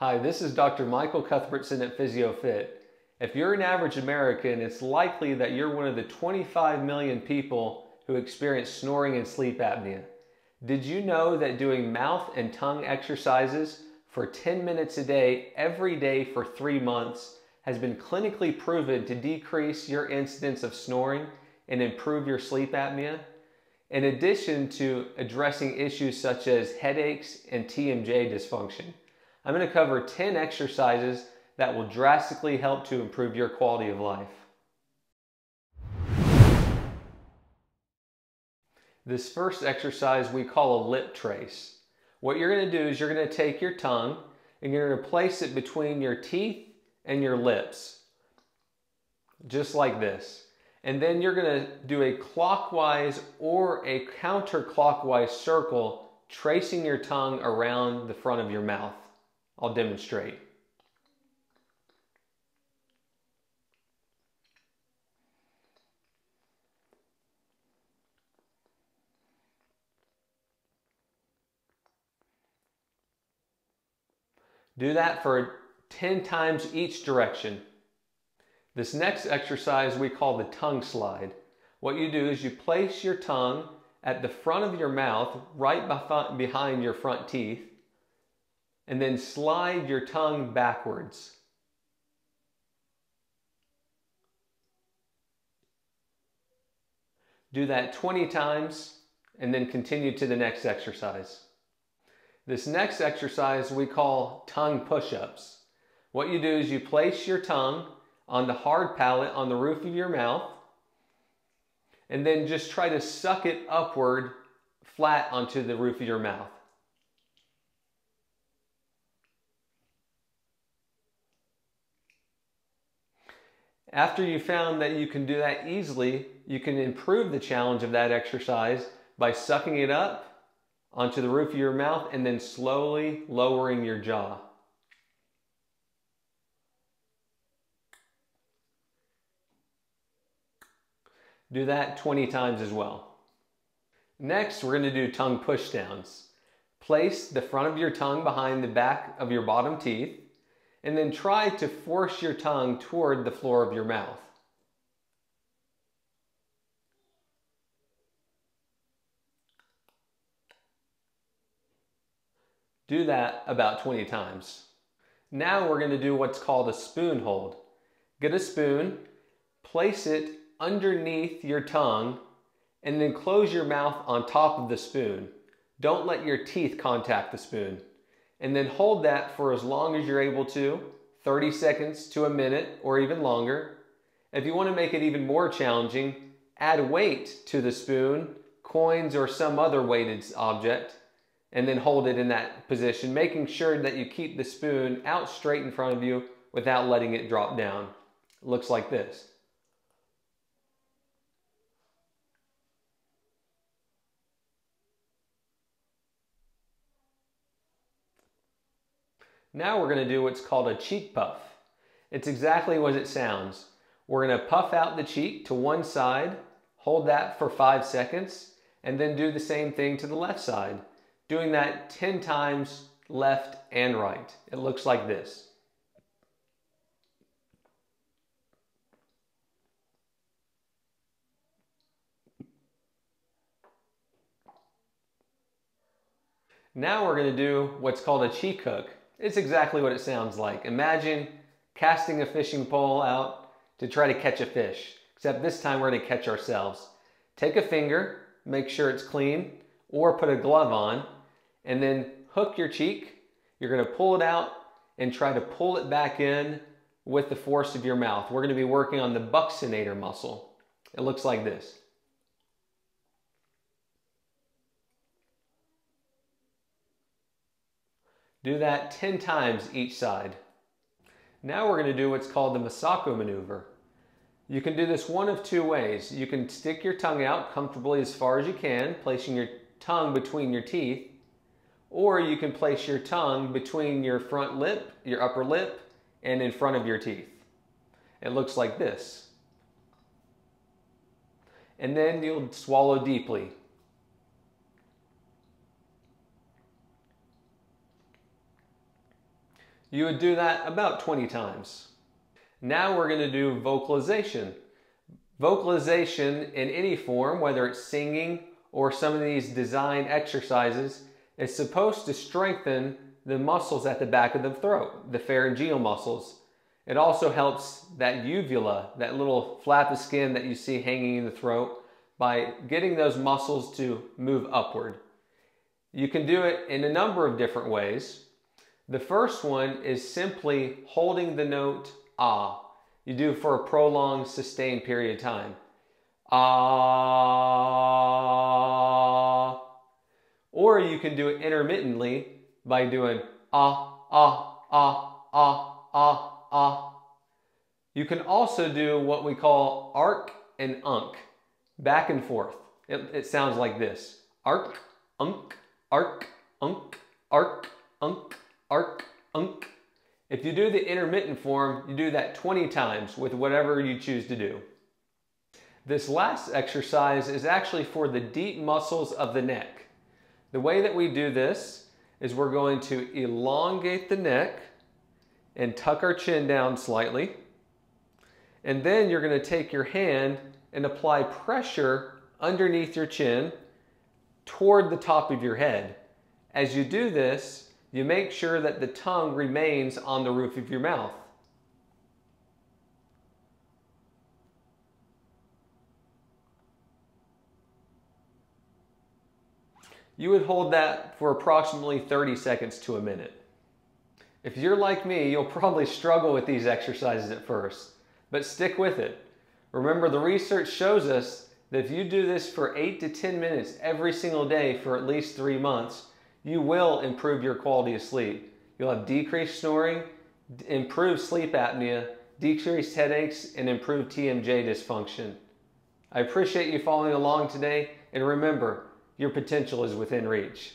Hi, this is Dr. Michael Cuthbertson at PhysioFit. If you're an average American, it's likely that you're one of the 25 million people who experience snoring and sleep apnea. Did you know that doing mouth and tongue exercises for 10 minutes a day every day for three months has been clinically proven to decrease your incidence of snoring and improve your sleep apnea? In addition to addressing issues such as headaches and TMJ dysfunction. I'm going to cover 10 exercises that will drastically help to improve your quality of life. This first exercise we call a lip trace. What you're going to do is you're going to take your tongue and you're going to place it between your teeth and your lips, just like this. And then you're going to do a clockwise or a counterclockwise circle, tracing your tongue around the front of your mouth. I'll demonstrate. Do that for 10 times each direction. This next exercise we call the tongue slide. What you do is you place your tongue at the front of your mouth, right behind your front teeth, and then slide your tongue backwards. Do that 20 times and then continue to the next exercise. This next exercise we call tongue push-ups. What you do is you place your tongue on the hard palate on the roof of your mouth and then just try to suck it upward flat onto the roof of your mouth. After you found that you can do that easily, you can improve the challenge of that exercise by sucking it up onto the roof of your mouth and then slowly lowering your jaw. Do that 20 times as well. Next, we're going to do tongue pushdowns. Place the front of your tongue behind the back of your bottom teeth and then try to force your tongue toward the floor of your mouth. Do that about 20 times. Now we're going to do what's called a spoon hold. Get a spoon, place it underneath your tongue, and then close your mouth on top of the spoon. Don't let your teeth contact the spoon and then hold that for as long as you're able to 30 seconds to a minute or even longer. If you want to make it even more challenging, add weight to the spoon, coins, or some other weighted object, and then hold it in that position, making sure that you keep the spoon out straight in front of you without letting it drop down. It looks like this. Now we're going to do what's called a cheek puff. It's exactly what it sounds. We're going to puff out the cheek to one side, hold that for five seconds, and then do the same thing to the left side, doing that 10 times left and right. It looks like this. Now we're going to do what's called a cheek hook. It's exactly what it sounds like. Imagine casting a fishing pole out to try to catch a fish, except this time we're gonna catch ourselves. Take a finger, make sure it's clean, or put a glove on, and then hook your cheek. You're gonna pull it out and try to pull it back in with the force of your mouth. We're gonna be working on the buccinator muscle. It looks like this. Do that 10 times each side. Now we're going to do what's called the Masako maneuver. You can do this one of two ways. You can stick your tongue out comfortably as far as you can, placing your tongue between your teeth, or you can place your tongue between your front lip, your upper lip, and in front of your teeth. It looks like this. And then you'll swallow deeply. You would do that about 20 times. Now we're going to do vocalization. Vocalization in any form, whether it's singing or some of these design exercises, is supposed to strengthen the muscles at the back of the throat, the pharyngeal muscles. It also helps that uvula, that little flap of skin that you see hanging in the throat, by getting those muscles to move upward. You can do it in a number of different ways. The first one is simply holding the note ah. You do for a prolonged, sustained period of time. Ah. Or you can do it intermittently by doing ah, ah, ah, ah, ah, ah. You can also do what we call arc and unk, back and forth. It, it sounds like this. Arc, unk, arc, unk, arc, unk, arc, unk. If you do the intermittent form, you do that 20 times with whatever you choose to do. This last exercise is actually for the deep muscles of the neck. The way that we do this is we're going to elongate the neck and tuck our chin down slightly. And then you're going to take your hand and apply pressure underneath your chin toward the top of your head. As you do this, you make sure that the tongue remains on the roof of your mouth. You would hold that for approximately 30 seconds to a minute. If you're like me, you'll probably struggle with these exercises at first, but stick with it. Remember, the research shows us that if you do this for 8 to 10 minutes every single day for at least three months, you will improve your quality of sleep. You'll have decreased snoring, improved sleep apnea, decreased headaches, and improved TMJ dysfunction. I appreciate you following along today, and remember, your potential is within reach.